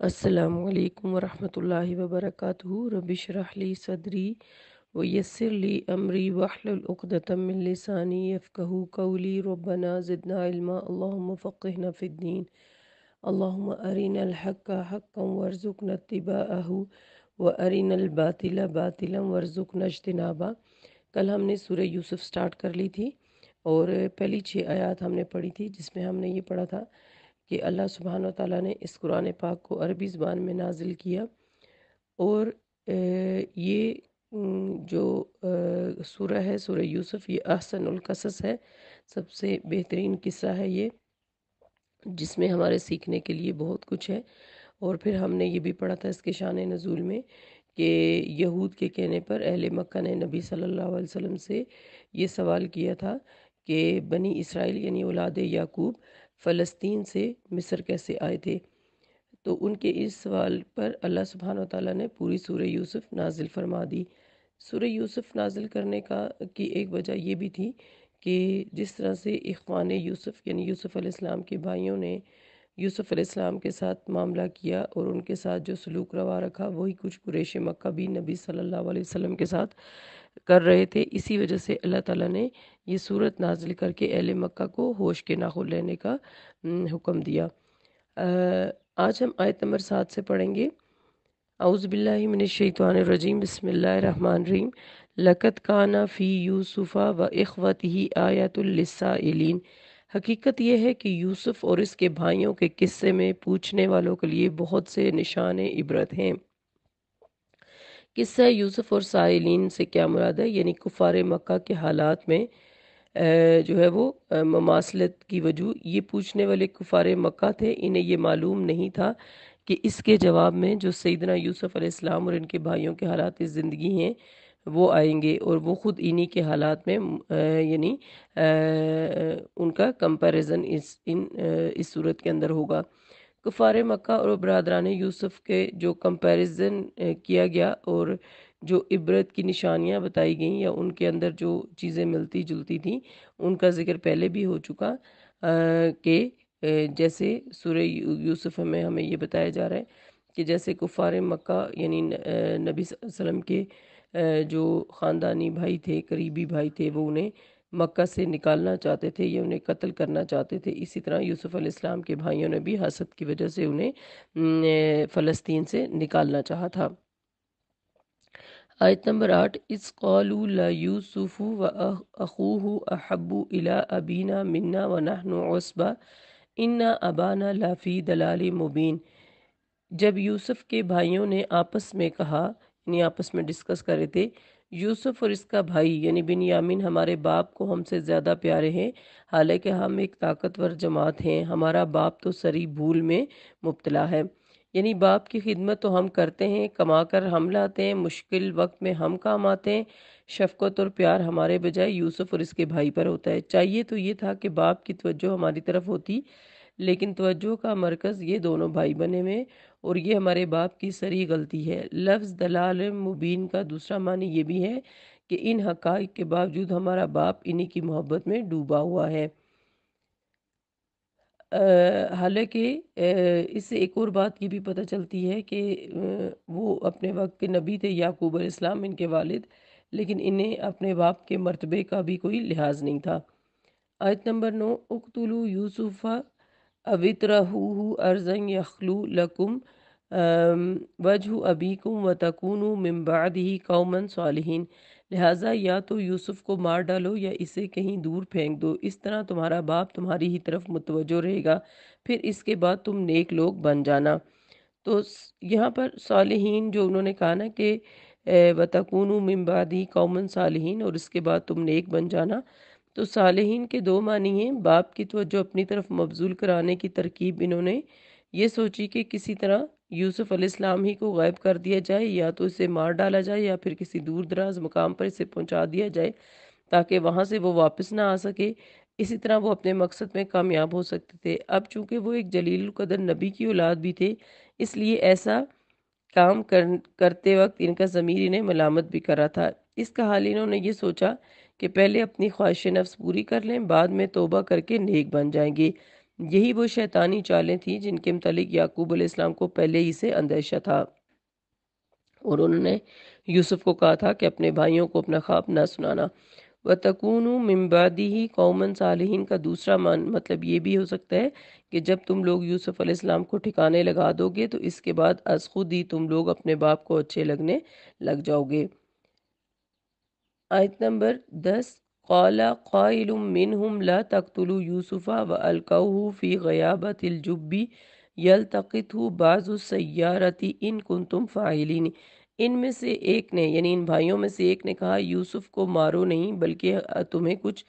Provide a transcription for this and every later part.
असलकम वरहमल वबरक रबिशरहली सदरी व यसरली अमरी वाहलुक़दतमिलसानी यफ़क़हू कौली रबना ज़िदना इल्मा फ़क़िहना फ़िद्दीन अल्लाहुम्म अरिनल हक़्क़ हक़्क़न वरज़ुक़ना इत्तिबाअहू व अरिनल बातिला बातिलन वरज़ुक़ना इज्तिनाबा कल हमने सूरह यूसुफ स्टार्ट कर ली थी और पहली छः आयत हमने पढ़ी थी जिसमें हमने ये पढ़ा था कि अल्लाह सुबहान ताला ने इस कुरान पाक को अरबी ज़बान में नाजिल किया। और ये जो सूरह है, सूरह यूसुफ, ये अहसनकसस है। सबसे बेहतरीन किस्सा है ये, जिसमें हमारे सीखने के लिए बहुत कुछ है। और फिर हमने ये भी पढ़ा था इसके शान नज़ूल में कि यहूद के कहने पर अहल मक्का ने नबी सल्लल्लाहु अलैहि वसल्लम से ये सवाल किया था कि बनी इसराइल यानी औलाद याकूब फ़लस्तीन से मिस्र कैसे आए थे? तो उनके इस सवाल पर अल्लाह सुबहान ताली ने पूरी सूर यूसुफ नाजिल फरमा दी। सूर यूसुफ नाजिल करने का, की एक वजह ये भी थी कि जिस तरह से इख्वान यूसुफ, यानी यूसुफ अलैहिस्सलाम के भाइयों ने यूसुफ अलैहिस्सलाम के साथ मामला किया और उनके साथ जो सलूक रवा रखा, वही कुछ कुरेश मक्का भी नबी सल्लल्लाहु अलैहि वसल्लम के साथ कर रहे थे। इसी वजह से अल्लाह ताला ने ये सूरत नाजिल करके अहल मक्का को होश के नाखुल लेने का हुक्म दिया। आज हम आयत नंबर सात से पढ़ेंगे। आउज़बिल्लिमिनशैतवानरजीम बसमीम लकत काना फ़ी यूसुफ़ा व इखवत ही आयतुल्लिसाइलीन हकीकत यह है कि यूसुफ और इसके भाइयों के किस्से में पूछने वालों के लिए बहुत से निशान इबरत हैं। किस्सा यूसुफ और साइलिन से क्या मुराद है? यानी कुफार मक्का के हालात में जो है वो ममासलत की वजह, ये पूछने वाले कुफार मक्का थे, इन्हें ये मालूम नहीं था कि इसके जवाब में जो सईदना यूसुफ अलैहिस्सलाम और इनके भाइयों के हालात ज़िंदगी हैं, वो आएँगे और वो ख़ुद इन्हीं के हालात में यानी उनका कंपैरिजन इस, इन इस सूरत के अंदर होगा। कुफार मक्का और बरदरान यूसुफ के जो कंपैरिजन किया गया और जो इबरत की निशानियाँ बताई गई या उनके अंदर जो चीज़ें मिलती जुलती थी, उनका ज़िक्र पहले भी हो चुका कि जैसे सूर्य यूसुफ में हमें ये बताया जा रहा है कि जैसे कुफार मक्का यानी नबी वसल्लम के जो ख़ानदानी भाई थे, करीबी भाई थे, वो उन्हें मक्का से निकालना चाहते थे या उन्हें कत्ल करना चाहते थे। इसी तरह यूसुफ अलैहिस्सलाम के भाइयों ने भी हसद की वजह से उन्हें फ़लस्तीन से निकालना चाहा था। आयत नंबर आठ, इस कौलू यूसुफ़ व अखूह अहब्बु इला अबीना मन्ना व नहनु उसबा, इन्ना अबाना लाफ़ी दलाल मुबीन। जब यूसुफ के भाइयों ने आपस में कहा, यानी आपस में डिस्कस कर रहे थे, यूसुफ और इसका भाई, यानी बिन यामिन हमारे बाप को हमसे ज़्यादा प्यारे हैं, हालाँकि हम एक ताकतवर जमात हैं, हमारा बाप तो सरी भूल में मुबतला है। यानी बाप की खिदमत तो हम करते हैं कमा कर हम लाते हैं, मुश्किल वक्त में हम काम आते हैं। शफकत और प्यार हमारे बजाय यूसुफ और इसके भाई पर होता है। चाहिए तो ये था कि बाप की तवज्जो हमारी तरफ़ होती, लेकिन तवज्जो का मरकज़ ये दोनों भाई बने हुए और ये हमारे बाप की सरी गलती है। लफ्ज़ दलाल मुबीन का दूसरा मानी ये भी है कि इन हक़ के बावजूद हमारा बाप इन्हीं की मोहब्बत में डूबा हुआ है। हालाँकि इससे एक और बात ये भी पता चलती है कि वो अपने वक्त के नबी थे, याकूब इस्लाम इनके वालिद, लेकिन इन्हें अपने बाप के मर्तबे का भी कोई लिहाज नहीं था। आयत नंबर नौ, उकतुलू यूसुफ़ा अवितरहू अर्जन यखलू लकुम वजह अबीकुम व तकूनु ही कौमन सालहीन। लिहाजा या तो यूसुफ को मार डालो या इसे कहीं दूर फेंक दो। इस तरह तुम्हारा बाप तुम्हारी ही तरफ़ मुतवजो रहेगा। फिर इसके बाद तुम नेक लोग बन जाना। तो यहाँ पर सालहीन जो उन्होंने कहा ना कि वतकून मिम्बादी कौमन सालहीन और इसके बाद तुम नेक बन जाना। तो सालहीन के दो मानी हैं, बाप की तवज्जो अपनी तरफ़ मबजूल कराने की तरकीब इन्होंने ये सोची कि किसी तरह यूसुफ अलैहिस्सलाम ही को गायब कर दिया जाए, या तो इसे मार डाला जाए, या फिर किसी दूर दराज मकाम पर इसे पहुँचा दिया जाए, ताकि वहाँ से वो वापस ना आ सके। इसी तरह वो अपने मकसद में कामयाब हो सकते थे। अब चूँकि वो एक जलील कदर नबी की औलाद भी थे, इसलिए ऐसा काम कर, करते वक्त इनका ज़मीर इन्हें मलामत भी कर था। इसका हाल इन्होंने ये सोचा कि पहले अपनी ख्वाहिश नफ्स पूरी कर लें, बाद में तोबा करके नेक बन जाएँगे। यही वो शैतानी चालें थी जिनके मतलब याकूब अलैहिस्सलाम को पहले ही से अंदेशा था। और उन्होंने यूसुफ को कहा था कि अपने भाइयों को अपना ख्वाब ना सुनाना। व तकून मिम्बादी ही कौमन सालहीन का दूसरा मान मतलब ये भी हो सकता है कि जब तुम लोग यूसुफ अलैहिस्सलाम को ठिकाने लगा दोगे तो इसके बाद अज खुद ही तुम लोग अपने बाप को अच्छे लगने लग जाओगे। आयत नंबर दस कौला मिन हम ला तख्तलु यूसुफ़ा व अलकऊ फ़ी गयाबतिलजुब्बी यल तक़ित बाज़ुसैारती इन कुन तुम फ़ाइलिन इनमें से एक ने यानी इन भाइयों में से एक ने कहा यूसुफ को मारो नहीं बल्कि तुम्हें कुछ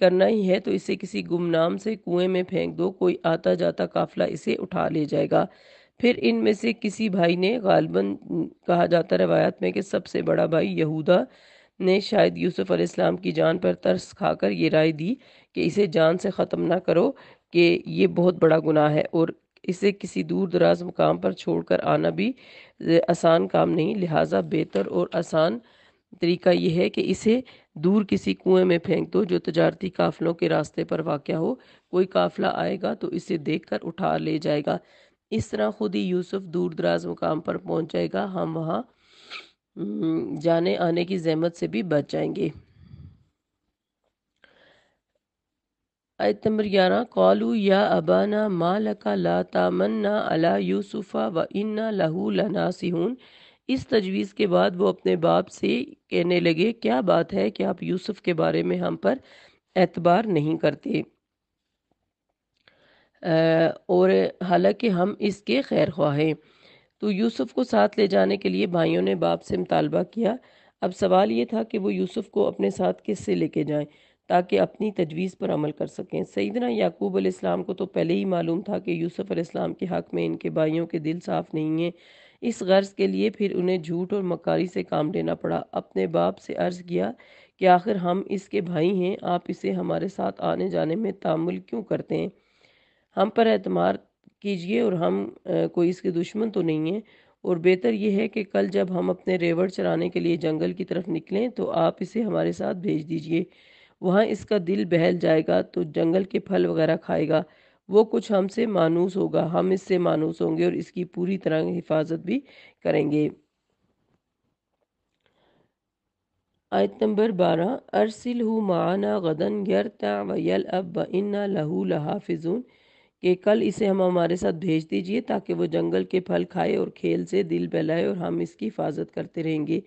करना ही है तो इसे किसी गुमनाम से कुएँ में फेंक दो कोई आता जाता काफिला इसे उठा ले जाएगा फिर इनमें से किसी भाई ने गालबन कहा जाता रवायत में कि सबसे बड़ा भाई यहूदा ने शायद यूसुफ अलैहिस्सलाम की जान पर तरस खाकर ये राय दी कि इसे जान से ख़त्म ना करो कि ये बहुत बड़ा गुनाह है और इसे किसी दूर दराज मुकाम पर छोड़कर आना भी आसान काम नहीं। लिहाजा बेहतर और आसान तरीका यह है कि इसे दूर किसी कुएँ में फेंक दो जो तजारती काफिलों के रास्ते पर वाक़ हो। कोई काफिला आएगा तो इसे देखकर उठा ले जाएगा। इस तरह खुद ही यूसुफ दूर दराज मुकाम पर पहुँच जाएगा। हम वहाँ जाने आने की जहमत से भी बच जाएँगे। आयत नंबर ग्यारह, कौलू या अबाना मा लका ला तामन्ना अला यूसुफ़ा व इन्ना लहू लनासिहून इस तजवीज़ के बाद वो अपने बाप से कहने लगे, क्या बात है कि आप यूसुफ के बारे में हम पर एतबार नहीं करते? और हालाँकि हम इसके खैर ख्वाह हैं। तो यूसुफ को साथ ले जाने के लिए भाइयों ने बाप से मुतालबा किया। अब सवाल ये था कि वो यूसुफ को अपने साथ किस से लेके जाएँ, ताकि अपनी तजवीज़ पर अमल कर सकें। सईदना याकूब अलैहिस्सलाम को तो पहले ही मालूम था कि यूसुफ अलैहिस्सलाम के हक़ में इनके भाइयों के दिल साफ़ नहीं हैं। इस गर्ज के लिए फिर उन्हें झूठ और मकारी से काम लेना पड़ा। अपने बाप से अर्ज़ किया कि आखिर हम इसके भाई हैं, आप इसे हमारे साथ आने जाने में तामुल क्यों करते हैं? हम पर एतमार कीजिए और हम कोई इसके दुश्मन तो नहीं हैं। और बेहतर यह है कि कल जब हम अपने रेवड़ चराने के लिए जंगल की तरफ़ निकलें तो आप इसे हमारे साथ भेज दीजिए। वहाँ इसका दिल बहल जाएगा तो जंगल के फल वगैरह खाएगा। वो कुछ हमसे मानूस होगा, हम इससे मानूस होंगे और इसकी पूरी तरह हिफाजत भी करेंगे। आयत नंबर बारह अरसिल माना गदन यरता व यल अब इन्ना लहू लहाफिजुन। कि कल इसे हम हमारे साथ भेज दीजिए ताकि वो जंगल के फल खाए और खेल से दिल बहलाए और हम इसकी हिफाजत करते रहेंगे।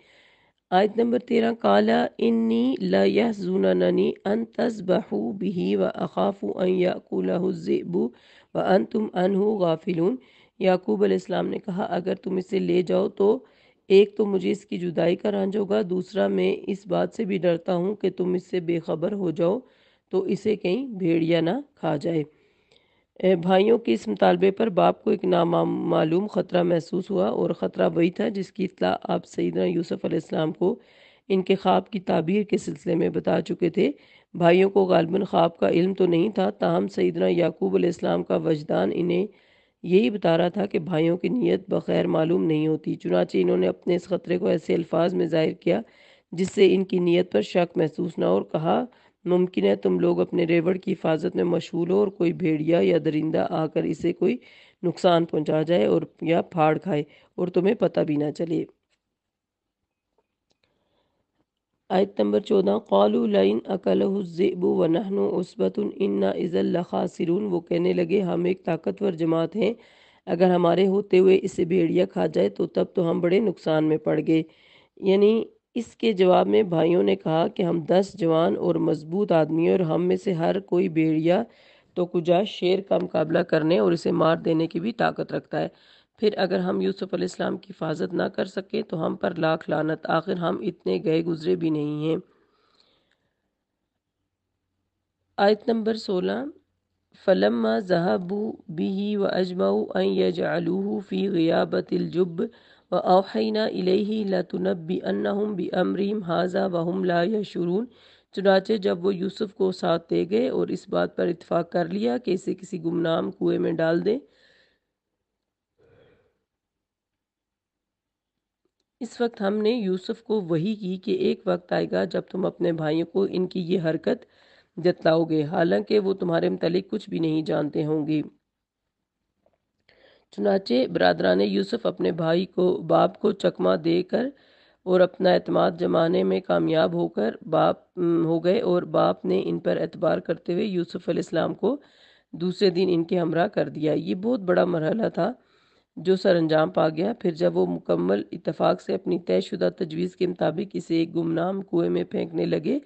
आयत नंबर तेरह, काला इन्नी लयहजुननी अन तस्बहू बिही व अखाफू अन याकुलहुज़िबू व अन तुम अनहु गाफिलून। याकूब अलैहिस्सलाम ने कहा, अगर तुम इसे ले जाओ तो एक तो मुझे इसकी जुदाई का रंज होगा, दूसरा मैं इस बात से भी डरता हूँ कि तुम इससे बेखबर हो जाओ तो इसे कहीं भेड़िया ना खा जाए। भाइयों के इस मुतालबे पर बाप को एक नामालूम ख़तरा महसूस हुआ और ख़तरा वही था जिसकी इतला आप सईदना यूसुफ़ अलैहिस्सलाम को इनके ख्वाब की ताबीर के सिलसिले में बता चुके थे। भाइयों को गालबन ख्वाब का इल्म तो नहीं था, ताहम सईदना याकूब अलैहिस्सलाम का वजदान इन्हें यही बता रहा था कि भाइयों की नीयत बखैर मालूम नहीं होती, चुनाचे इन्होंने अपने इस ख़तरे को ऐसे अल्फाज में ज़ाहिर किया जिससे इनकी नीयत पर शक महसूस ना और कहा मुमकिन है तुम लोग अपने रेवड़ की हिफाजत में मशहूर हो और कोई भेड़िया या दरिंदा आकर इसे कोई नुकसान पहुँचा जाए और, या फाड़ खाए और तुम्हें पता भी ना चले। आयत नंबर चौदह, कौलू लाइन अकलज़ेबू व नहनो उसबतुन इन्ना इज़ल खासिरून वो कहने लगे, हम एक ताकतवर जमात हैं। अगर हमारे होते हुए इसे भेड़िया खा जाए तो तब तो हम बड़े नुकसान में पड़ गए। यानी इसके जवाब में भाइयों ने कहा कि हम दस जवान और मज़बूत आदमी और हम में से हर कोई भेड़िया तो कुजा शेर का मुकाबला करने और इसे मार देने की भी ताकत रखता है। फिर अगर हम यूसुफ अलैहिस्सलाम की हिफाजत ना कर सके तो हम पर लाख लानत, आखिर हम इतने गए गुजरे भी नहीं हैं। आयत नंबर सोलह, फ़लम्मा जहाबू बिही व अजमाऊ अन फ़ी ग़ियाबतिल व अवहैना इलेही लतुनबी अन्नहुम बि अमरीम हाजा वहुम ला यशुरून चुनाचे जब वो यूसुफ को साथ दे गए और इस बात पर इतफाक़ कर लिया कि इसे किसी गुमनाम कुएँ में डाल दें इस वक्त हमने यूसुफ को वही की कि एक वक्त आएगा जब तुम अपने भाइयों को इनकी ये हरकत जतलाओगे हालाँकि वो तुम्हारे मतलब कुछ भी नहीं जानते होंगे चुनाचे बरदरान यूसुफ अपने भाई को, बाप को चकमा देकर और अपना अतमाद जमाने में कामयाब होकर बाप हो गए और बाप ने इन पर एतबार करते हुए यूसुफ अलैहिस्सलाम को दूसरे दिन इनके हमरा कर दिया। ये बहुत बड़ा मरहला था जो सर अंजाम पा गया। फिर जब वो मुकम्मल इतफाक़ से अपनी तयशुदा तजवीज़ के मुताबिक इसे एक गुमनाम कुएँ में फेंकने लगे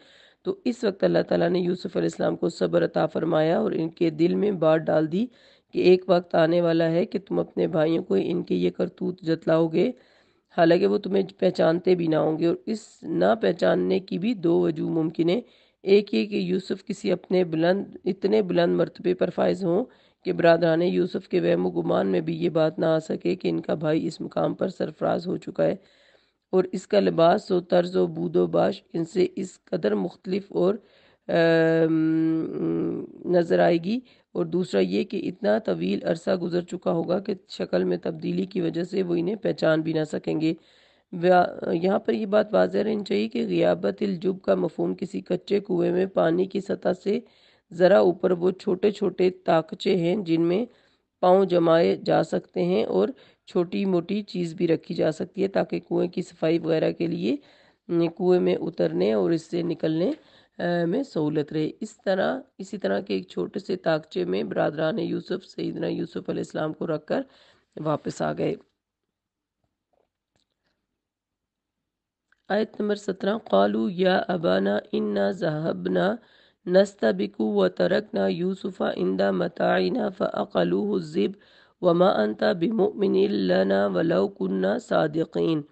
तो इस वक्त अल्लाह ताला ने यूसुफ अलैहिस्सलाम को सब्र अता फरमाया और इनके दिल में बात डाल दी कि एक वक्त आने वाला है कि तुम अपने भाइयों को इनके ये करतूत जतलाओगे। हालाँकि वो तुम्हें पहचानते भी ना होंगे और इस ना पहचानने की भी दो वजूह मुमकिन है। एक ये कि यूसुफ किसी अपने बुलंद, इतने बुलंद मरतबे पर फायज हों कि बरदरान यूसुफ के वहम गुमान में भी ये बात ना आ सके कि इनका भाई इस मुकाम पर सरफराज हो चुका है और इसका लिबास व तर्ज व बूदो बाश इनसे इस कदर मुख्तलिफ़ और नज़र आएगी। और दूसरा ये कि इतना तवील अरसा गुजर चुका होगा कि शक्ल में तब्दीली की वजह से वो इन्हें पहचान भी ना सकेंगे। यहाँ पर यह बात वाजह रहनी चाहिए कि गियाबत जुब का मफहम किसी कच्चे कुएँ में पानी की सतह से ज़रा ऊपर वो छोटे छोटे ताकचे हैं जिनमें पाँव जमाए जा सकते हैं और छोटी मोटी चीज़ भी रखी जा सकती है ताकि कुएँ की सफ़ाई वगैरह के लिए कुएँ में उतरने और इससे निकलने में सहूलत रहे। इस तरह, इसी तरह के एक छोटे से ताकचे में बरदरान यूसुफ, सईदना यूसुफ अलैहिस्सलाम को रखकर वापस आ गए। आयत नंबर सत्रह, कालू, या अबाना इन्ना जहबना नस्तबिकु व तरकना यूसुफ़ा इंदा मताइना फ़अक़लूहु ज़िब वमा अंता बिमुमिन लना वलौ सादिकीन।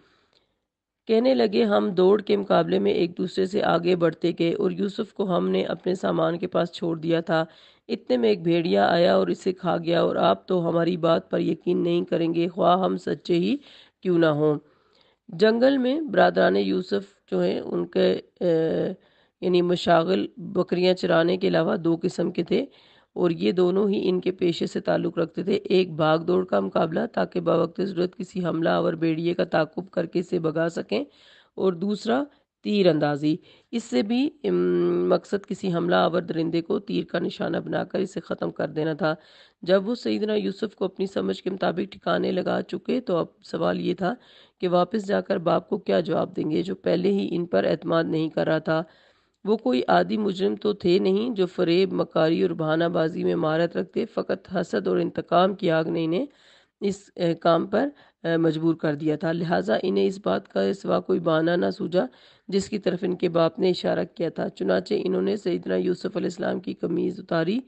कहने लगे, हम दौड़ के मुकाबले में एक दूसरे से आगे बढ़ते गए और यूसुफ को हमने अपने सामान के पास छोड़ दिया था। इतने में एक भेड़िया आया और इसे खा गया और आप तो हमारी बात पर यकीन नहीं करेंगे। ख्वाह, हम सच्चे ही क्यों ना हों? जंगल में बरदरान यूसुफ जो हैं, उनके यानी मशागल बकरियाँ चराने के अलावा दो किस्म के थे। और ये दोनों ही इनके पेशे से ताल्लुक़ रखते थे। एक भाग दौड़ का मुकाबला, ताकि बावक्त ज़रूरत किसी हमला और बेड़िए का ताकुब करके इसे भगा सकें, और दूसरा तीर अंदाजी इससे भी मकसद किसी हमला आवर दरिंदे को तीर का निशाना बनाकर इसे ख़त्म कर देना था। जब वो सईदना यूसुफ को अपनी समझ के मुताबिक ठिकाने लगा चुके तो अब सवाल ये था कि वापस जाकर बाप को क्या जवाब देंगे, जो पहले ही इन पर अतमाद नहीं कर रहा था। वो कोई आदि मुजरम तो थे नहीं जो फरेब, मकारी और बहानाबाजी में महारत रखते, फ़कत हसद और इंतकाम की आग ने इन्हें इस काम पर मजबूर कर दिया था। लिहाजा इन्हें इस बात का सिवा कोई बहाना ना सूझा जिसकी तरफ़ इनके बाप ने इशारा किया था। चुनाचे इन्होंने सईदना यूसुफ अलैहिस्सलाम की कमीज़ उतारी,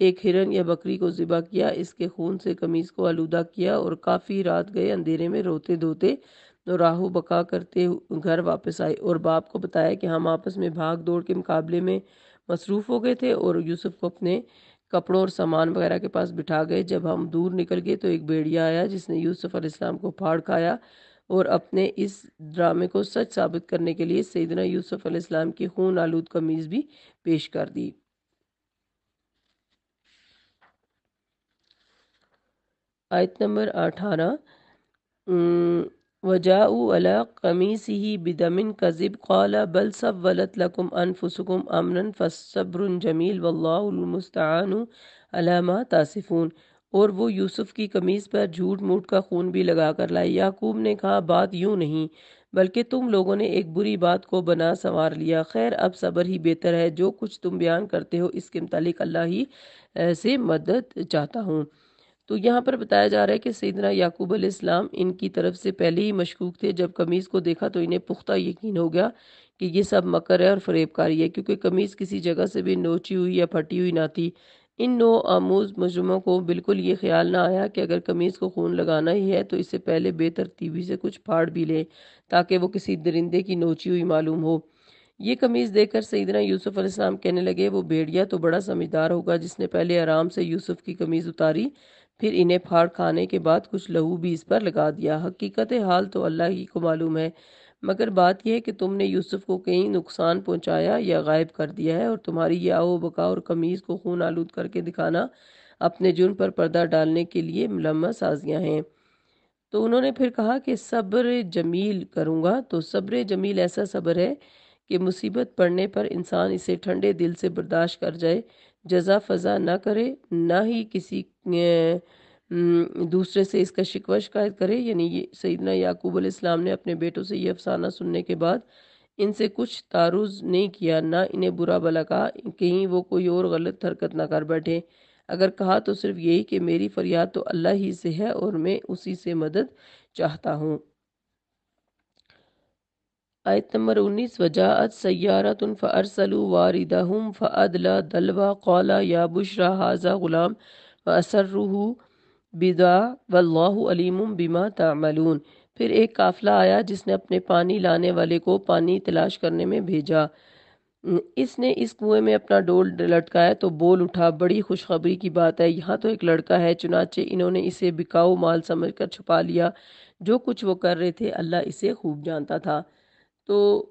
एक हिरन या बकरी को ज़िबा किया, इसके खून से कमीज़ को आलूदा किया और काफ़ी रात गए अंधेरे में रोते धोते तो राहु बका करते घर वापस आए और बाप को बताया कि हम आपस में भाग दौड़ के मुकाबले में मसरूफ़ हो गए थे और यूसुफ को अपने कपड़ों और सामान वगैरह के पास बिठा गए। जब हम दूर निकल गए तो एक भेड़िया आया जिसने यूसुफ अलैहिस्सलाम को फाड़ खाया और अपने इस ड्रामे को सच साबित करने के लिए सैदना यूसुफ अलैहिस्सलाम की खून आलूद कमीज़ भी पेश कर दी। आयत नंबर अठारह वजाऊ अला कमीसी बिदमिन कज़िब कौला, बल सब वलत लकुम अनफुसकुम अमन फ़सब्रुन जमील वल्लामुस्तान अलामा तासिफून। और वो यूसुफ की कमीज़ पर झूठ मूठ का खून भी लगा कर लाई। याकूब ने कहा, बात यूँ नहीं, बल्कि तुम लोगों ने एक बुरी बात को बना संवार लिया। खैर, अब सब्र ही बेहतर है। जो कुछ तुम बयान करते हो, इसके मुतालिक अल्लाह ही से मदद चाहता हूँ। तो यहाँ पर बताया जा रहा है कि सैदना याकूब इस्लाम इनकी तरफ़ से पहले ही मशकूक थे। जब कमीज़ को देखा तो इन्हें पुख्ता यकीन हो गया कि ये सब मकर है और फरेबकारी है, क्योंकि कमीज़ किसी जगह से भी नोची हुई या फटी हुई ना थी। इन नो आमूज मजलूमों को बिल्कुल ये ख्याल ना आया कि अगर कमीज़ को खून लगाना ही है तो इससे पहले बेतरतीबी से कुछ फाड़ भी लें, ताकि वो किसी दरिंदे की नोची हुई मालूम हो। ये कमीज़ देखकर सईदना यूसुफ अलैहिस्सलाम कहने लगे, वो भेड़िया तो बड़ा समझदार होगा जिसने पहले आराम से यूसुफ की कमीज़ उतारी फिर इन्हें फाड़ खाने के बाद कुछ लहू भी इस पर लगा दिया। हकीकत हाल तो अल्लाह ही को मालूम है, मगर बात यह है कि तुमने यूसुफ को कहीं नुकसान पहुँचाया या गायब कर दिया है और तुम्हारी ये आओ बका और कमीज़ को खून आलूद करके दिखाना अपने जुर्म पर पर्दा डालने के लिए मलम्मा साजियाँ हैं। तो उन्होंने फिर कहा कि सब्र जमील करूँगा। तो सब्र जमील ऐसा सब्र है कि मुसीबत पड़ने पर इंसान इसे ठंडे दिल से बर्दाश्त कर जाए जजा फजा ना करे, ना ही किसी दूसरे से इसका शिकवा शिकायत करे। यानी ये सईदना याकूब इस्लाम ने अपने बेटों से ये अफसाना सुनने के बाद इनसे कुछ तारुज नहीं किया, ना इन्हें बुरा भला कहा, कहीं वो कोई और गलत हरकत ना कर बैठे। अगर कहा तो सिर्फ़ यही कि मेरी फरियाद तो अल्लाह ही से है और मैं उसी से मदद चाहता हूँ। आयत नंबर उन्नीस वजात सयारत फ़रसलू वारिदहम फ़अदला दलवा कौला या बुशरा हाजा ग़ुलाम असर्रूहू बिदा वल्लाहु अलीम बिमा तामलून। फिर एक काफिला आया जिसने अपने पानी लाने वाले को पानी तलाश करने में भेजा। इसने इस कुएँ में अपना डोल लटकाया तो बोल उठा, बड़ी खुशखबरी की बात है, यहाँ तो एक लड़का है, चुनाचे इन्होंने इसे बिकाऊ माल समझकर छुपा लिया। जो कुछ वो कर रहे थे, अल्लाह इसे खूब जानता था। तो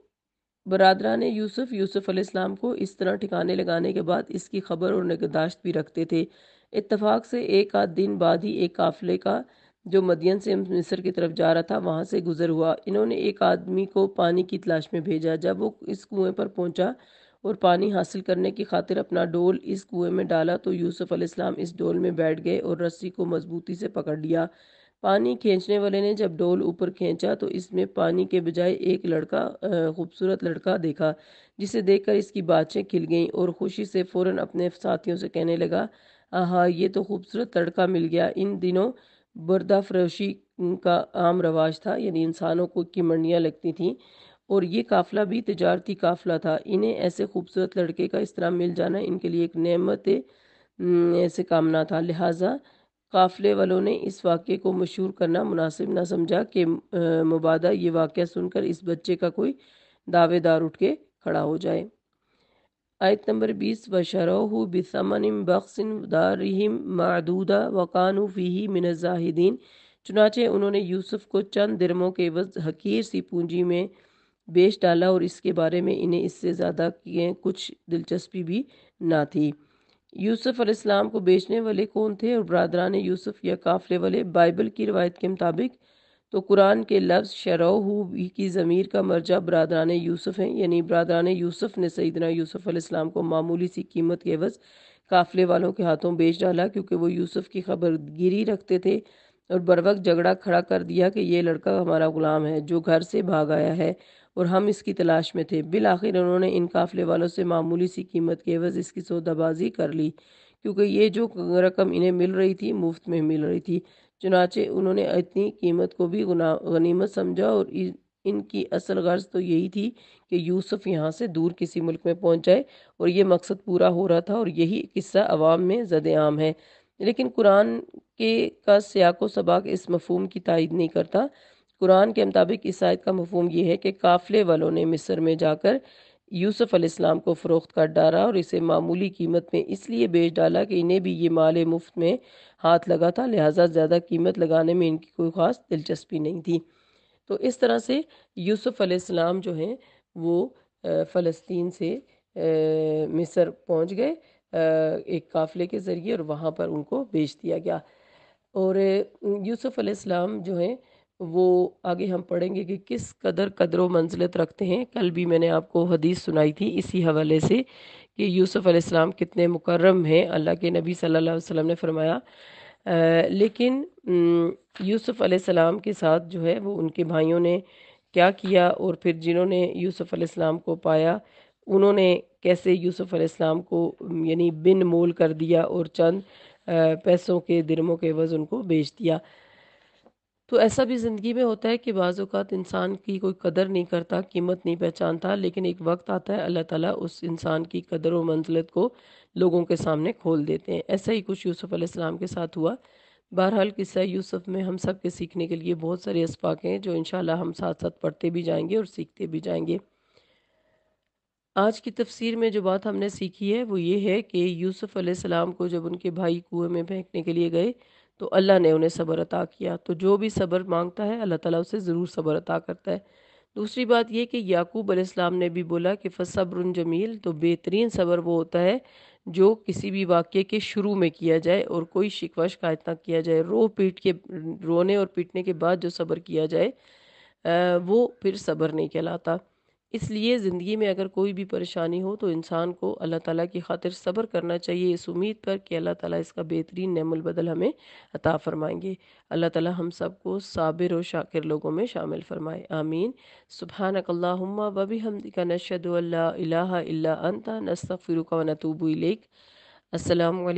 बरदरा ने यूसुफ यूसुफ अलैहिस्सलाम को इस तरह ठिकाने लगाने के बाद इसकी खबर और निगहदाश्त भी रखते थे। इत्तफाक से एक आध दिन बाद ही एक काफिले का, जो मदियन से मिस्र की तरफ़ जा रहा था, वहाँ से गुजर हुआ। इन्होंने एक आदमी को पानी की तलाश में भेजा, जब वो इस कुएँ पर पहुँचा और पानी हासिल करने की खातिर अपना डोल इस कुएँ में डाला तो यूसुफ अलैहिस्सलाम इस डोल में बैठ गए और रस्सी को मजबूती से पकड़ लिया। पानी खींचने वाले ने जब डोल ऊपर खींचा तो इसमें पानी के बजाय एक लड़का खूबसूरत लड़का देखा, जिसे देखकर इसकी बातें खिल गईं और खुशी से फ़ौरन अपने साथियों से कहने लगा हाँ ये तो खूबसूरत लड़का मिल गया। इन दिनों बर्दा फरोशी का आम रवाज था, यानी इंसानों को की मंडियाँ लगती थीं और ये काफ़िला भी तजारती काफ़िला था। इन्हें ऐसे खूबसूरत लड़के का इस तरह मिल जाना इनके लिए एक नेमत ऐसे कामना था। लिहाजा काफ़िले वालों ने इस वाक़े को मशहूर करना मुनासिब ना समझा कि मुबादा ये वाक़ सुनकर इस बच्चे का कोई दावेदार उठ के खड़ा हो जाए। आयत नंबर बीस बशरोह बिसमन बख्सिन दारहिम मदूदा वकानू फ़ी मिनजाहिदीन चुनाचे उन्होंने यूसुफ को चंद दिरमों के वज हकीर सी पूंजी में बेच डाला और इसके बारे में इन्हें इससे ज़्यादा कुछ दिलचस्पी भी ना थी। यूसुफ अलैहिस्सलाम को बेचने वाले कौन थे और बरदरान यूसुफ या काफ़ले वाले? बाइबल की रवायत के मुताबिक तो कुरान के लफ्ज़ शरोहू की ज़मीर का मर्जा बरदरान यूसुफ हैं। यानी बरदरान यूसुफ ने सईदना यूसुफ अलैहिस्सलाम को मामूली सी कीमत के वज़ काफ़िले वालों के हाथों बेच डाला क्योंकि वो यूसुफ की खबर गिरी रखते थे और बर वक्त झगड़ा खड़ा कर दिया कि ये लड़का हमारा ग़ुलाम है, जो घर से भाग आया है। और हम इसकी तलाश में थे। बिल आखिर उन्होंने इन काफ़िले वालों से मामूली सी कीमत के वज़ इसकी सौदाबाजी कर ली, क्योंकि ये जो रकम इन्हें मिल रही थी, मुफ़्त में मिल रही थी। चुनाचे उन्होंने इतनी कीमत को भी गनीमत समझा और इनकी असल गर्ज तो यही थी कि यूसुफ यहाँ से दूर किसी मुल्क में पहुँच जाए और ये मकसद पूरा हो रहा था और यही किस्सा अवाम में जद आम है। लेकिन कुरान के का सियाको सबाक इस मफहम की तायद नहीं करता। कुरान के मुताबिक इस आयत का मफहम ये है कि काफ़िले वालों ने मिस्र में जाकर यूसुफ अलैहिस्सलाम को फ़रोख्त कर डाला और इसे मामूली कीमत में इसलिए बेच डाला कि इन्हें भी ये माल मुफ़्त में हाथ लगा था, लिहाजा ज़्यादा कीमत लगाने में इनकी कोई ख़ास दिलचस्पी नहीं थी। तो इस तरह से यूसुफ अलैहिस्सलाम जो हैं, वो फ़लस्तीन से मिस्र पहुँच गए एक काफ़िले के ज़रिए और वहाँ पर उनको बेच दिया गया। और यूसुफ अलैहिस्सलाम जो हैं वो आगे हम पढ़ेंगे कि किस कदर कदर मंजिलत रखते हैं। कल भी मैंने आपको हदीस सुनाई थी इसी हवाले से कि यूसुफ अलैहिस्सलाम कितने मुकर्रम हैं। अल्लाह के नबी सल्लल्लाहु अलैहि वसल्लम ने फरमाया लेकिन यूसुफ अलैहिस्सलाम के साथ जो है वो उनके भाइयों ने क्या किया और फिर जिन्होंने यूसुफ अलैहिस्सलाम को पाया, उन्होंने कैसे यूसुफ अलैहिस्सलाम को यानी बिन मोल कर दिया और चंद पैसों के दिरमों के वज़ उनको बेच दिया? तो ऐसा भी ज़िंदगी में होता है कि बाज़ात इंसान की कोई कदर नहीं करता, कीमत नहीं पहचानता, लेकिन एक वक्त आता है अल्लाह ताला उस इंसान की कदर व मंजिलत को लोगों के सामने खोल देते हैं। ऐसा ही कुछ यूसुफ़ अलैहिस्सलाम के साथ हुआ। बहरहाल किस्सा यूसुफ में हम सब के सीखने के लिए बहुत सारे इसफाक हैं, जो इन हम साथ साथ पढ़ते भी जाएँगे और सीखते भी जाएँगे। आज की तफसीर में जो बात हमने सीखी है, वो ये है कि यूसुफ़ अलैहिस्सलाम को जब उनके भाई कुएँ में फेंकने के लिए गए तो अल्लाह ने उन्हें सब्र अता किया। तो जो भी सब्र माँगता है, अल्लाह ताला उसे ज़रूर सब्र अता करता है। दूसरी बात यह कि याकूब अलैहिस्सलाम ने भी बोला कि फ़सब्र जमील तो बेहतरीन सब्र वो होता है जो किसी भी वाक्य के शुरू में किया जाए और कोई शिकवा शिकायत ना किया जाए। रो पीट के, रोने और पीटने के बाद जो सब्र किया जाए वो फिर सब्र नहीं कहलाता। इसलिए ज़िंदगी में अगर कोई भी परेशानी हो तो इंसान को अल्लाह ताला की खातिर सब्र करना चाहिए। इस उम्मीद पर कि अल्लाह ताला इसका बेहतरीन नेमुल बदल हमें अता फरमाएँगे। अल्लाह ताला हम सबको साबिर और शाकिर लोगों में शामिल फरमाए। आमीन। सुबहानक अल्लाहुम्मा व बिहम्दिका नशहदु अल्ला अंता नस्तगफिरुका व नतूबु इलैक। अस्सलामु